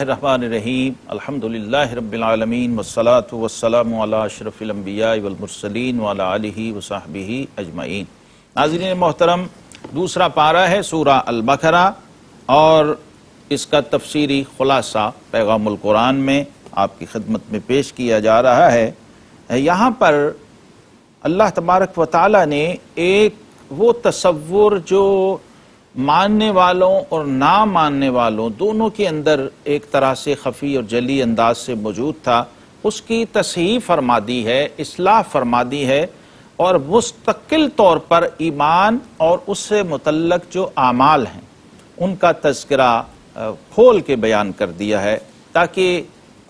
रहीम अल्हम्दुलिल्लाह रब्बिल आलमीन वस्सलातु वस्सलामु अला अशरफिल अंबिया वल मुरसलीन व अला आलिहि व सहबिहि अजमईन नाज़रीन मोहतरम दूसरा पारा है सूरा अल बकरा और इसका तफसीरी खुलासा पैगामुल कुरान में आपकी खिदमत में पेश किया जा रहा है। यहाँ पर अल्लाह तबारक व ताली ने एक वो तस्वुर जो मानने वालों और ना मानने वालों दोनों के अंदर एक तरह से खफी और जली अंदाज से मौजूद था। उसकी तस्ही फरमा दी है असलाह फरमा दी है और मुस्तकिल तौर पर ईमान और उससे मुतलक जो आमाल हैं, उनका तस्करा खोल के बयान कर दिया है ताकि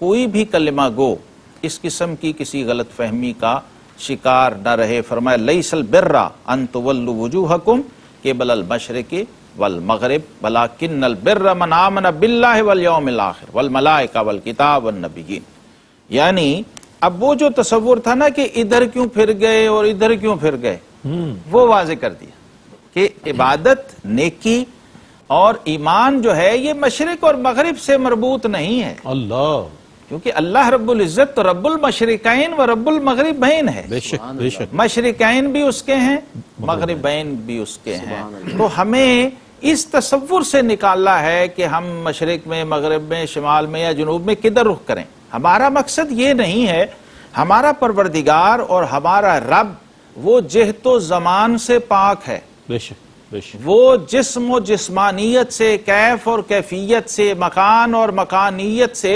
कोई भी कलमा गो इस किस्म की किसी गलत फहमी का शिकार न रहे। फरमाया लई सल बिर्रा अनतवल्लु वजूहकुम केबल अल मशरक वल मगरब बला किन्नल बिर्र मन आमन बिल्लाह वल आखिर वल मलाइका वल किताब वन नबीयीन। यानी अब वो जो तस्वुर था ना कि इधर क्यों फिर गए और इधर क्यों फिर गए वो वाज कर दिया कि इबादत नेकी और ईमान जो है ये मशरक और मगरब से मरबूत नहीं है। अल्लाह। क्योंकि अल्लाह रब्बुल इज़्ज़त तो रब्बुल मशरकैन व रब्बुल मगरिबैन है। बेशक बेशक। मशरकैन भी उसके हैं मगरिबैन भी उसके हैं। तो हमें इस तस्वुर से निकालना है कि हम मशरक में मगरब में शिमाल में या जनूब में किधर रुख करें। हमारा मकसद ये नहीं है हमारा परवरदिगार और हमारा रब वो जहतो जमान से पाक है। बेशक बेशक। वो जिस्म जिस्मानियत से कैफ और कैफियत से मकान और मकानियत से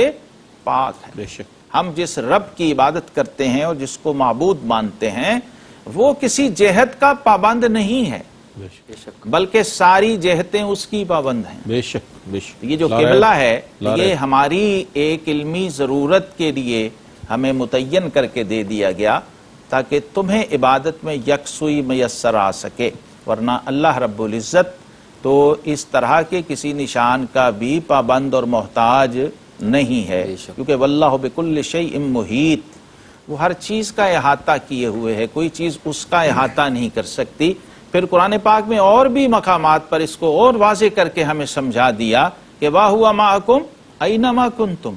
पाक है बेशक। हम जिस रब की इबादत करते हैं और जिसको मबूद मानते हैं वो किसी जेहत का पाबंद नहीं है। बेशक। बल्कि सारी जेहतें उसकी पाबंद हैं। बेशक बेशक। ये जो किबला है ये हमारी एक इल्मी ज़रूरत के लिए हमें मुतयन करके दे दिया गया ताकि तुम्हें इबादत में यकसुई मैसर आ सके वरना अल्लाह रब्बुल इज़्ज़त तो इस तरह के किसी निशान का भी पाबंद और मोहताज नहीं है क्योंकि वल्लाह बिकुल शई मुहीत। वो हर चीज़ का अहाता किए हुए है कोई चीज़ उसका अहाता नहीं कर सकती। फिर कुरान पाक में और भी मकाम पर इसको और वाजे करके हमें समझा दिया कि वाह हुआ माकुम अना माकुन तुम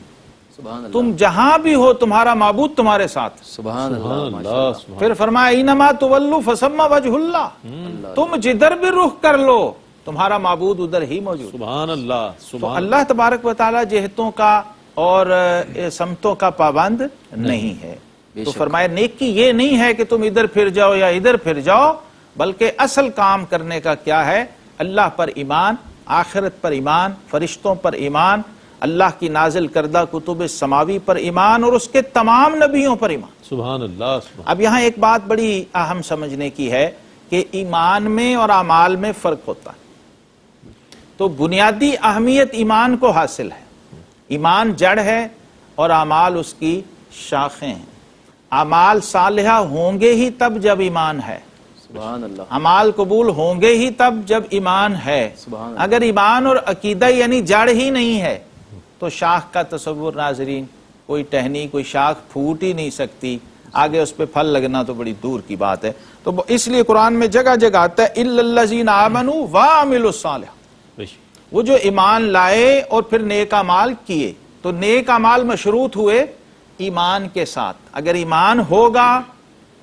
तुम जहाँ भी हो तुम्हारा माबूद तुम्हारे साथ। सुबहान सुभान अल्लाह अल्लाह। सुभान फिर फरमाया इनमा तुवल्लु फसम्मा वजहुल्ला तुम जिधर भी रुख कर लो तुम्हारा माबूद उधर ही मौजूद। सुभान अल्लाह तो अल्लाह तबारक व ताली जेहतों का और समतों का पाबंद नहीं नहीं है। तो। फरमाया नेकी ये नहीं है कि तुम इधर फिर जाओ या इधर फिर जाओ बल्कि असल काम करने का क्या है? अल्लाह पर ईमान आखिरत पर ईमान फरिश्तों पर ईमान अल्लाह की नाजिल करदा कुतुब समावी पर ईमान और उसके तमाम नबियों पर ईमान। सुभान अल्लाह अब यहाँ एक बात बड़ी अहम समझने की है कि ईमान में और अमाल में फ़र्क होता है। तो बुनियादी अहमियत ईमान को हासिल है। ईमान जड़ है और अमाल उसकी शाखें हैं। अमाल सालिहा होंगे ही तब जब ईमान है। अमाल कबूल होंगे ही तब जब ईमान है। अगर ईमान और अकीदा यानी जड़ ही नहीं है तो शाख का तस्वुर नाजरीन कोई टहनी कोई शाख फूट ही नहीं सकती। आगे उस पर फल लगना तो बड़ी दूर की बात है। तो इसलिए कुरान में जगह जगह आता है इल्लल्लज़ीन आमनू व अमिलुस्सालिह बेशक वो जो ईमान लाए और फिर नेक अमाल किए तो नेक मशरूत हुए ईमान के साथ। अगर ईमान होगा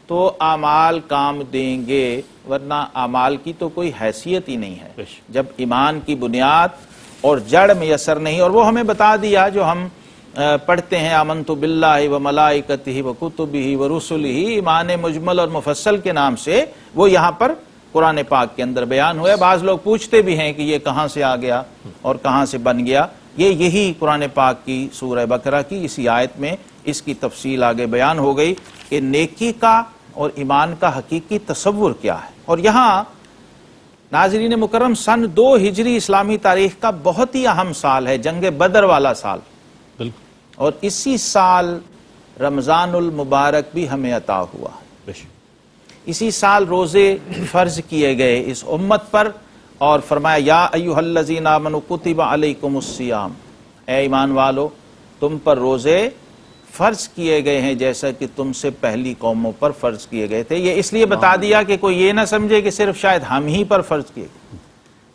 तो अमाल काम देंगे वरना अमाल की तो कोई हैसियत ही नहीं है। जब ईमान की बुनियाद और जड़ मैसर नहीं और वो हमें बता दिया जो हम पढ़ते हैं अमन तो बिल्ला व मलाइकत ही व कुतुब ही व रसुल ही ईमान मुजमल और मुफसल के नाम से वो यहाँ पर कुरान पाक के अंदर बयान हुआ है। बाज लोग पूछते भी हैं कि ये कहाँ से आ गया और कहाँ से बन गया। ये यही कुरान पाक की सूरह बकरा की इसी आयत में इसकी तफसील आगे बयान हो गई कि नेकी का और ईमान का हकीकी तस्वुर क्या है। और यहाँ नाजरीन मुकरम सन दो हिजरी इस्लामी तारीख का बहुत ही अहम साल है जंग बदर वाला साल। बिल्कुल। और इसी साल रमज़ानुल मुबारक भी हमें अता हुआ बेशक। इसी साल रोज़े फ़र्ज़ किए गए इस उम्मत पर और फरमाया या अयुहल्लजीन अलैकुमुस्सियाम ए ईमान वालो तुम पर रोज़े फ़र्ज़ किए गए हैं जैसा कि तुमसे पहली कौमों पर फ़र्ज़ किए गए थे। ये इसलिए बता दिया कि कोई ये ना समझे कि सिर्फ़ शायद हम ही पर फ़र्ज़ किए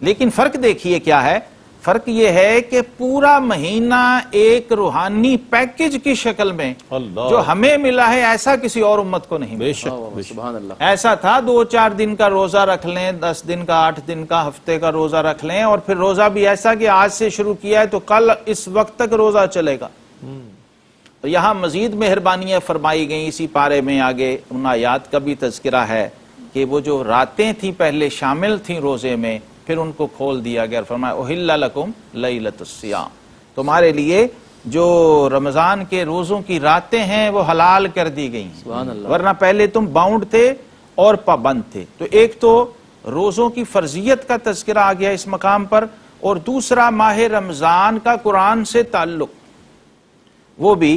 लेकिन फ़र्क देखिए क्या है फ़र्क ये है कि पूरा महीना एक रूहानी पैकेज की शक्ल में जो हमें मिला है ऐसा किसी और उम्मत को नहीं मिला। बेशक ऐसा था दो चार दिन का रोजा रख लें दस दिन का आठ दिन का हफ़्ते का रोजा रख लें और फिर रोजा भी ऐसा कि आज से शुरू किया है तो कल इस वक्त तक रोजा चलेगा। तो यहाँ मजीद मेहरबानियाँ फरमाई गई इसी पारे में आगे। उन आयात का भी तस्करा है कि वो जो रातें थी पहले शामिल थी रोज़े में फिर उनको खोल दिया गया और फरमाया ओहिल्ला लकुम लईलतुस्सियाम तुम्हारे लिए जो रमज़ान के रोजों की रातें हैं वो हलाल कर दी गई हैं। वरना पहले तुम बाउंड थे और पाबंद थे। तो एक तो रोजों की फर्जियत का तस्करा आ गया इस मकाम पर और दूसरा माह रमज़ान का कुरान से ताल्लुक। वो भी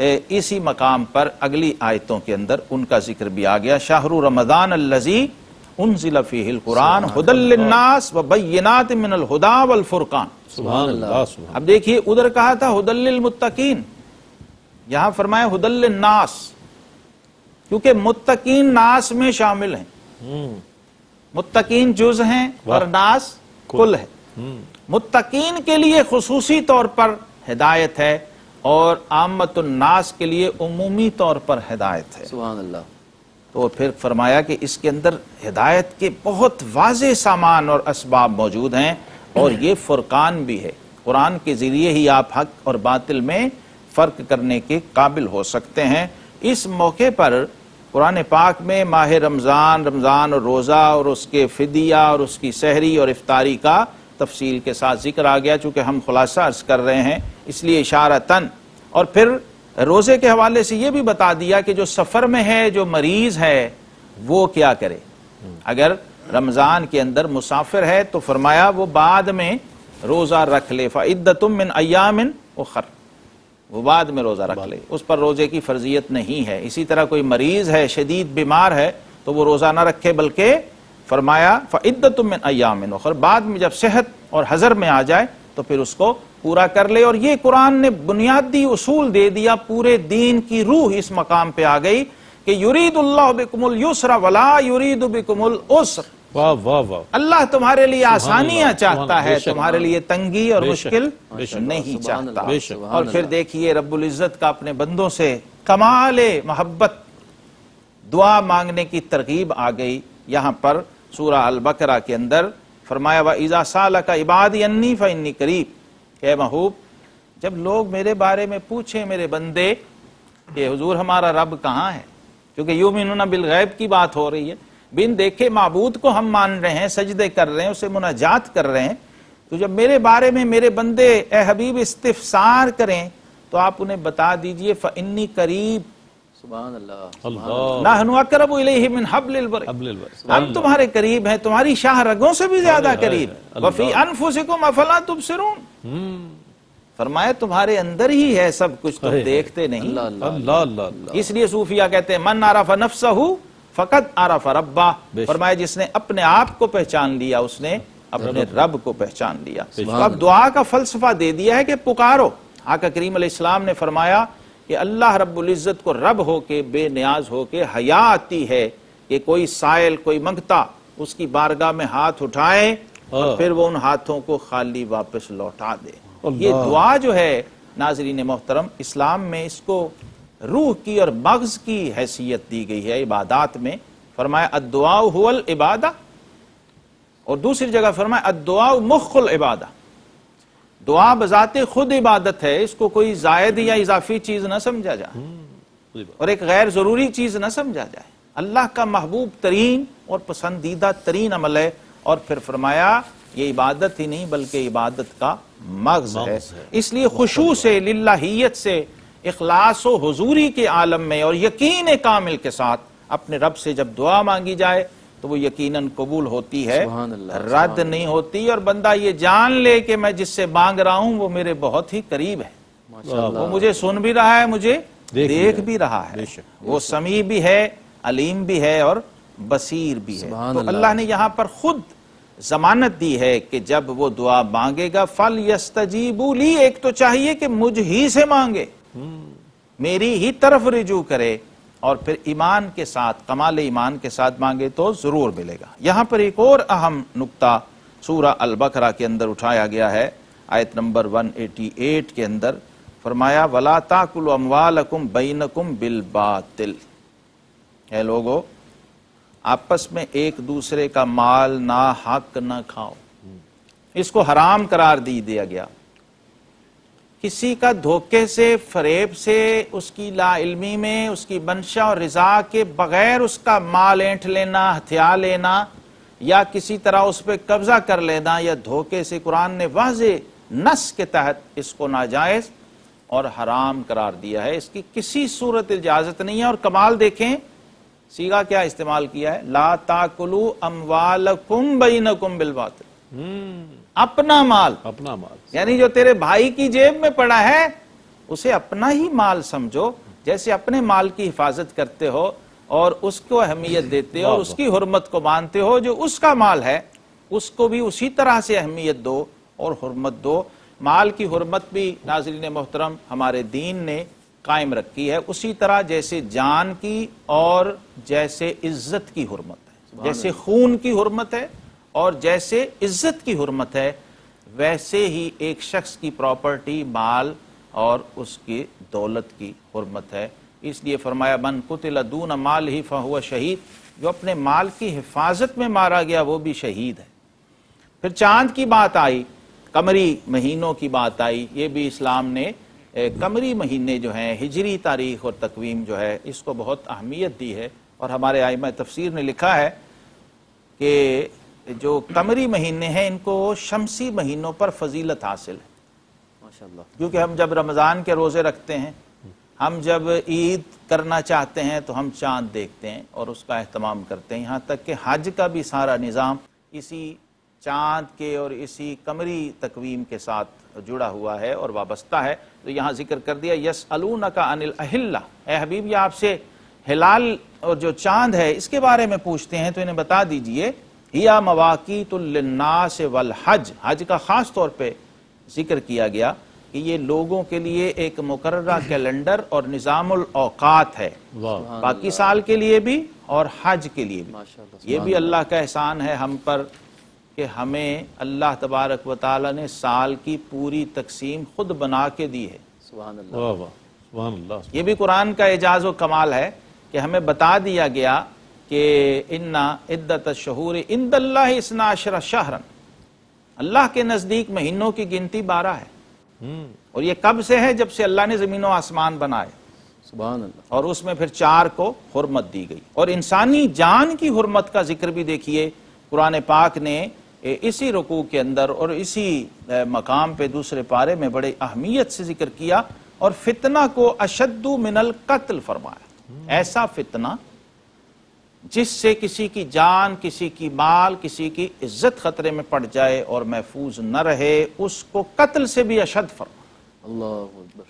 इसी मकाम पर अगली आयतों के अंदर उनका ज़िक्र भी आ गया। शाहरु रमज़ान अल्लजी उन जिलफ़ील कुरान हुदल्लिन्नास व बैनात मिनल हुदा वल फुरकान। सुभान अल्लाह सुभान अब देखिए उधर कहा था हुदल्लिल मुत्तकीन। यहाँ फरमाया हुदल्लिन नास क्योंकि मुत्तकीन नास में शामिल हैं। हम्म, मुत्तकीन जुज हैं और नास कुल। है। हम्म, मुत्तकीन के लिए खसूसी तौर पर हिदायत है और आमतुन्नास के लिए उमूमी तौर पर हिदायत है। सुभान अल्लाह। तो फिर फरमाया कि इसके अंदर हिदायत के बहुत वाज सामान और इसबाब मौजूद हैं और ये फुरकान भी है। कुरान के ज़रिए ही आप हक और बातिल में फ़र्क करने के काबिल हो सकते हैं। इस मौके पर कुरान पाक में माह रमज़ान रमज़ान और रोज़ा और उसके फ़दिया और उसकी सहरी और इफ्तारी का तफसील के साथ ज़िक्र आ गया, चूँकि हम खुलासा अर्ज़ कर रहे हैं, इसलिए इशारा तन और फिर रोज़े के हवाले से ये भी बता दिया कि जो सफ़र में है, जो मरीज़ है, वो क्या करे? अगर रमज़ान के अंदर मुसाफिर है तो फरमाया, वो बाद में रोज़ा रख ले। फ़ाइद्दतुम मिन अय्यामिन उखर। वो बाद में रोज़ा रख ले। उस पर रोज़े की फर्जियत नहीं है। इसी तरह कोई मरीज़ है, शदीद बीमार है तो वो रोज़ा ना रखे, बल्कि फरमाया फ़ाइद्दतुम मिन अय्यामिन उखर। बाद में जब सेहत और हज़र में आ जाए तो फिर उसको पूरा कर ले और ये कुरान ने बुनियादी उसूल दे दिया पूरे दीन की रूह इस मकाम पे आ गई कि युरीदुल्लाह युसरा वला युरीदु बिकुमुल उस्र। वाह वाह वाह। अल्लाह तुम्हारे लिए आसानियाँ चाहता है तुम्हारे लिए तंगी और मुश्किल नहीं चाहता। सुभान और फिर देखिए रब्बुल इज़्ज़त का अपने बंदों से कमाल मोहब्बत दुआ मांगने की तरकीब आ गई यहाँ पर सूरह अल बकरा के अंदर। फरमाया व इजा साल का इबाद अन्नी फ़न्नी करीब। के महूब जब लोग मेरे बारे में पूछे मेरे बंदे कि हुजूर हमारा रब कहाँ है, क्योंकि यूमिनुना बिल गैब की बात हो रही है, बिन देखे मबूद को हम मान रहे हैं, सजदे कर रहे हैं, उसे मुनाजात कर रहे हैं तो जब मेरे बारे में मेरे बंदे ए हबीब इस्तफसार करें तो आप उन्हें बता दीजिए फ़न्नी करीब हम तुम्हारे करीब हैं तुम्हारी शाह रगों से भी ज़्यादा करीब। वफी अनफुसिकुम अफला तुबसिरून। हम्म, फरमाया तुम्हारे अंदर ही है सब कुछ तुम देखते नहीं। इसलिए सूफिया कहते हैं मन आरफा नफ्सहू फकत आरफा रब्बा। फरमाया जिसने अपने आप को पहचान लिया उसने अपने रब। को पहचान लिया। तो अब दुआ का फलसफा दे दिया है कि पुकारो। आका करीम अलैहिस्सलाम ने फरमाया कि अल्लाह रब्बुल इज़्ज़त को रब हो के बेनियाज हो के हया आती है कि कोई साइल कोई मंगता उसकी बारगाह में हाथ उठाए और हाँ। फिर वो उन हाथों को खाली वापस लौटा दे। ये दुआ जो है नाजरीन मोहतरम इस्लाम में इसको रूह की और मगज की हैसियत दी गई है इबादात में। फरमाया अदुआ हुवल इबादा। और दूसरी जगह फरमाया अदुआ मुखल इबादा। दुआ बजाते खुद इबादत है इसको कोई जायद या इजाफी चीज़ ना समझा जाए। और एक गैर ज़रूरी चीज़ ना समझा जाए। अल्लाह का महबूब तरीन और पसंदीदा तरीन अमल है और फिर फरमाया ये इबादत ही नहीं बल्कि इबादत का मगज है। है। इसलिए खुशू से लिल्लाहियत से इखलास हुजूरी के आलम में और यकीन कामिल के साथ अपने रब से जब दुआ मांगी जाए तो वो यकीनन कबूल होती है। रद्द नहीं होती और बंदा ये जान ले कि मैं जिससे मांग रहा हूँ वो मेरे बहुत ही करीब है। वो मुझे सुन भी रहा है मुझे देख भी देख रहा भी रहा है। वो समी भी है अलीम भी है और बसीर भी है। तो अल्लाह। अल्लाह ने यहाँ पर खुद जमानत दी है कि जब वो दुआ मांगेगा फल यस्तजीबूली एक तो चाहिए कि मुझ ही से मांगे। मेरी ही तरफ़ रिजू करे। और फिर ईमान के साथ, कमाल ईमान के साथ मांगे तो ज़रूर मिलेगा। यहाँ पर एक और अहम नुक्ता सूरा अल बकरा के अंदर उठाया गया है, आयत नंबर 188 के अंदर। फरमाया, वला ताकुल अमवालकुम बैनकुम बिल बातिल है लोगो, आपस में एक दूसरे का माल ना हक ना खाओ। इसको हराम करार दी दिया गया। किसी का धोखे से, फरेब से, उसकी लाइल्मी में, उसकी मंशा और रिजा के बगैर उसका माल ऐंठ लेना, हथियार लेना, या किसी तरह उस पर कब्जा कर लेना, या धोखे से कुरान ने वाज नस के तहत इसको नाजायज और हराम करार दिया है। इसकी किसी सूरत इजाज़त नहीं है। और कमाल देखें, सीगा क्या इस्तेमाल किया है? ला ताकुलू अमवाल कुम बईन कुम बिलबात अपना माल। अपना माल। यानी जो तेरे भाई की जेब में पड़ा है उसे अपना ही माल समझो। जैसे अपने माल की हिफाजत करते हो और उसको अहमियत देते हो और उसकी हुरमत को मानते हो जो उसका माल है उसको भी उसी तरह से अहमियत दो और हुरमत दो। माल की हुरमत भी नाजरीन मोहतरम हमारे दीन ने कायम रखी है। उसी तरह जैसे जान की और जैसे इज़्ज़त की हुरमत है। जैसे खून की हुरमत है और जैसे इज़्ज़त की हुरमत है, वैसे ही एक शख्स की प्रॉपर्टी, माल और उसकी दौलत की हुरमत है। इसलिए फरमाया, मन कुतिल दून माल ही फहुआ शहीद। जो अपने माल की हिफाजत में मारा गया, वो भी शहीद है। फिर चाँद की बात आई, कमरी महीनों की बात आई। ये भी इस्लाम ने कमरी महीने जो हैं, हिजरी तारीख और तकवीम जो है, इसको बहुत अहमियत दी है। और हमारे आयम तफसीर ने लिखा है कि जो कमरी महीने हैं इनको शमसी महीनों पर फजीलत हासिल है। क्योंकि हम जब रमज़ान के रोज़े रखते हैं हम जब ईद करना चाहते हैं तो हम चाँद देखते हैं और उसका अहतमाम करते हैं। यहाँ तक कि हज का भी सारा निज़ाम इसी चाँद के और इसी कमरी तकवीम के साथ जुड़ा हुआ है और वाबस्ता है। तो यहाँ ज़िक्र कर दिया यस अलून का अनिल अहिल्ला। ए हबीब ये आपसे हिलाल और जो चाँद है इसके बारे में पूछते हैं तो इन्हें बता दीजिए या मवाकी तुल्नास वल हज। हज का खास तौर पे ज़िक्र किया गया कि ये लोगों के लिए एक मुकर्रा कैलेंडर और निज़ामुल औकात है। बाकी साल के लिए भी और हज के लिए भी। ये भी अल्लाह का एहसान है हम पर कि हमें अल्लाह तबारक व ताली ने साल की पूरी तकसीम खुद बना के दी है। ये भी कुरान का एजाज व कमाल है कि हमें बता दिया गया कि इन्ना इद्दत शहूर इंदल्ला इसना अशरा शहरन। अल्लाह के नज़दीक महीनों की गिनती बारह है। और ये कब से है? जब से अल्लाह ने ज़मीन व आसमान बनाए। अल्लाह और उसमें फिर चार को हुरमत दी गई। और इंसानी जान की हुरमत का ज़िक्र भी देखिए कुरान पाक ने इसी रुकू के अंदर और इसी मकाम पे दूसरे पारे में बड़े अहमियत से ज़िक्र किया और फितना को अशद्दु मिनल कत्ल फरमाया। ऐसा फितना जिससे किसी की जान किसी की माल किसी की इज़्ज़त खतरे में पड़ जाए और महफूज न रहे उसको कत्ल से भी अशद फरमा।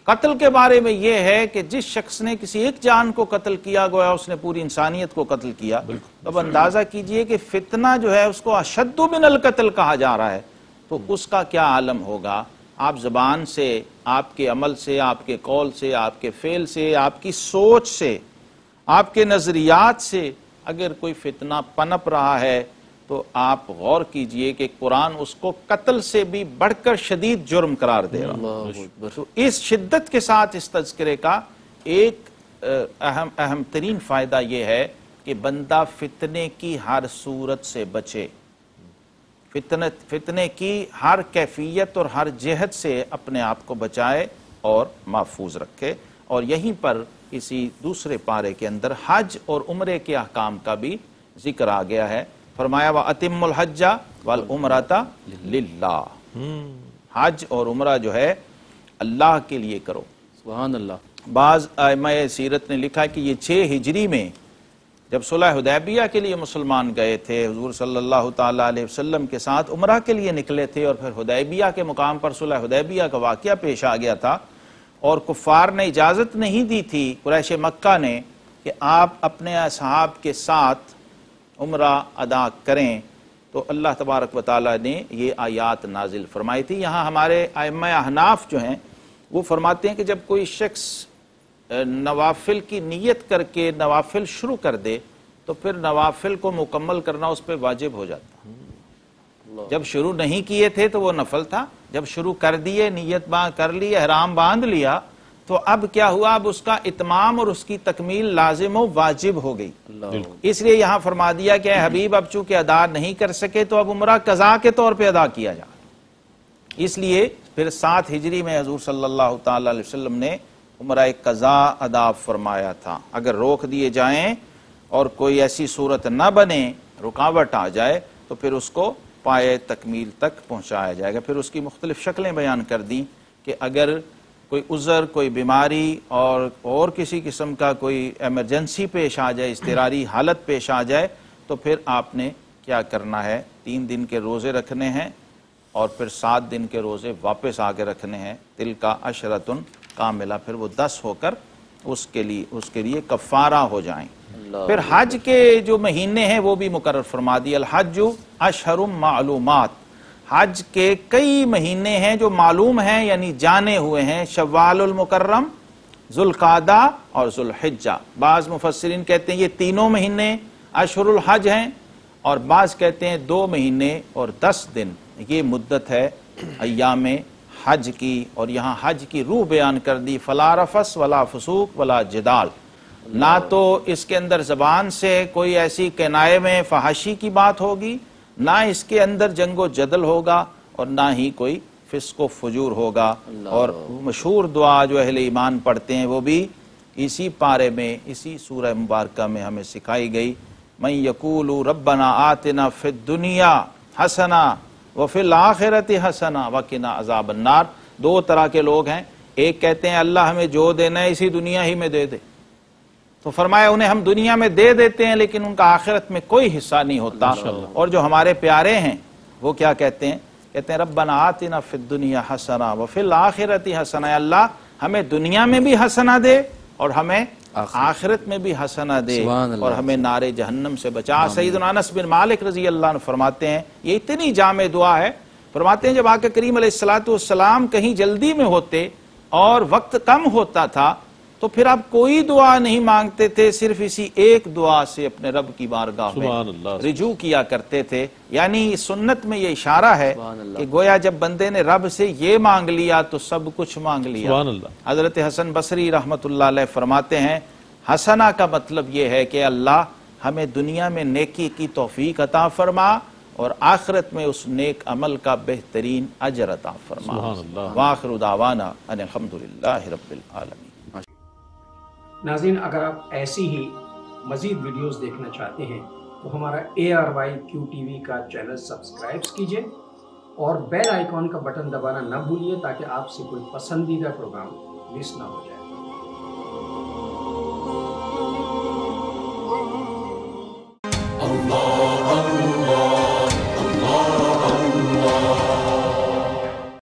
कत्ल के बारे में यह है कि जिस शख्स ने किसी एक जान को कत्ल किया गोया उसने पूरी इंसानियत को कत्ल किया तो अब अंदाज़ा कीजिए कि फितना जो है उसको अशद्दु मिनल कत्ल कहा जा रहा है। तो उसका क्या आलम होगा? आप जबान से आपके अमल से आपके कौल से आपके फेल से आपकी सोच से आपके नजरियात से अगर कोई फितना पनप रहा है तो आप गौर कीजिए कि कुरान उसको कत्ल से भी बढ़कर शदीद जुर्म करार दे रहा है। तो इस शिद्दत के साथ इस तस्करे का एक अहम अहम तरीन फ़ायदा यह है कि बंदा फितने की हर सूरत से बचे। फितने फितने की हर कैफियत और हर जहत से अपने आप को बचाए और महफूज रखे। और यहीं पर इसी दूसरे पारे के अंदर हज और उम्रे के अहकाम का भी ज़िक्र आ गया है। फरमाया व अतिमुल हज्जा वल उमराता लिल्लाह हज और उम्रा जो है अल्लाह के लिए करो। सुभान अल्लाह बाज सीरत ने लिखा कि ये छः हिजरी में जब सुलह हुदैबिया के लिए मुसलमान गए थे हुजूर सल्लल्लाहु ताला अलैहि वसल्लम के साथ उमरा के लिए निकले थे और फिर हुदैबिया के मुकाम पर सुलह हुदैबिया का वाक़ पेश आ गया था और कुफ़ार ने इजाज़त नहीं दी थी कुरैश मक्का ने कि आप अपने असहाब के साथ उम्र अदा करें तो अल्लाह तबारक व ताली ने ये आयात नाजिल फरमाई थी। यहाँ हमारे आयम अहनाफ जो हैं वो फरमाते हैं कि जब कोई शख्स नवाफिल की नीयत करके नवाफिल शुरू कर दे तो फिर नवाफिल को मुकम्मल करना उस पर वाजिब हो जाता। जब शुरू नहीं किए थे तो वो नफल था। जब शुरू कर दिए नीयत बाँध कर ली एहराम बाँध लिया तो अब क्या हुआ? अब उसका इतमाम और उसकी तकमील लाजिम वाजिब हो गई। इसलिए यहाँ फरमा दिया कि हबीब अब चूँकि अदा नहीं कर सके तो अब उम्र कजा के तौर पर अदा किया जा। इसलिए फिर सात हिजरी में हजूर सल्लल्लाहु ताला अलैहि वसल्लम ने उम्र कजा अदा फरमाया था। अगर रोक दिए जाएँ और कोई ऐसी सूरत न बने रुकावट आ जाए तो फिर उसको पाए तकमील तक पहुँचाया जाएगा। फिर उसकी मुख्तलिफ़ शक्लें बयान कर दी कि अगर कोई उज़र, कोई बीमारी और और किसी किस्म का कोई एमरजेंसी पेश आ जाए इसतरारी हालत पेश आ जाए तो फिर आपने क्या करना है? तीन दिन के रोज़े रखने हैं और फिर सात दिन के रोज़े वापस आके रखने हैं। तिल का अशरतुन कामिला। फिर वो दस होकर उसके लिए उसके लिए कफ़ारा हो जाएँ। फिर हज के जो महीने हैं, वो भी मुकर फरमा दिए। हज अशहरुम मालूमात। हज के कई महीने हैं जो मालूम हैं, यानी जाने हुए हैं। शवाल मुकर्रम, जुल्कादा और जुल्हिज्जा। बाज मुफसरीन कहते हैं, ये तीनों महीने अशरुल हज हैं और बाज कहते हैं, दो महीने और दस दिन। ये मुद्दत है अयाम हज की और यहाँ हज की रूह बयान कर दी। फला रफस, वला फसूक, वला जदाल। ना तो इसके अंदर जबान से कोई ऐसी केनाए में फहाशी की बात होगी ना इसके अंदर जंगो जदल होगा और ना ही कोई फिस्को फजूर होगा। और मशहूर दुआ जो अहले ईमान पढ़ते हैं वो भी इसी पारे में इसी सूरह मुबारक में हमें सिखाई गई। मैं यकूल रबना आतना फिर दुनिया हसना व फिल आखिरत हसना वकिना अजाब अन्नार दो तरह के लोग हैं। एक कहते हैं अल्लाह हमें जो देना है इसी दुनिया ही में दे दे। तो फरमाया उन्हें हम दुनिया में दे देते हैं लेकिन उनका आखिरत में कोई हिस्सा नहीं होता। और जो हमारे प्यारे हैं वो क्या कहते हैं? कहते हैं रब्बना आतिना फिद दुनिया हसना व फिल आखिरत हसना। अल्लाह हमें दुनिया में भी हसना दे और हमें आखिरत में भी हसना दे और हमें नारे जहन्नम से बचा। सईद अनस बिन मालिक रज़ी अल्लाह फरमाते हैं ये इतनी जाम दुआ है। फरमाते हैं जब आके करीम सलाम कहीं जल्दी में होते और वक्त कम होता था तो फिर आप कोई दुआ नहीं मांगते थे सिर्फ़ इसी एक दुआ से अपने रब की बारगाह में रिजू किया करते थे। यानी सुन्नत में ये इशारा है कि गोया जब बंदे ने रब से ये मांग लिया तो सब कुछ मांग लिया। हज़रत हसन बसरी अलैह फरमाते हैं हसना का मतलब ये है कि अल्लाह हमें दुनिया में नेकी की तोफीक अता फरमा और आखिरत में उस नेक अमल का बेहतरीन अजर अता फरमा। सुभान अल्लाह। वाखिर नाजीन अगर आप ऐसी ही मज़ीद वीडियोस देखना चाहते हैं तो हमारा A R Y Q T V का चैनल सब्सक्राइब कीजिए और बेल आइकॉन का बटन दबाना ना भूलिए ताकि आपसे कोई पसंदीदा प्रोग्राम मिस ना हो जाए।